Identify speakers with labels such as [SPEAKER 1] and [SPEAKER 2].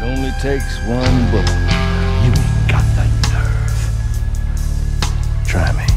[SPEAKER 1] It only takes one bullet. You ain't got the nerve.
[SPEAKER 2] Try me.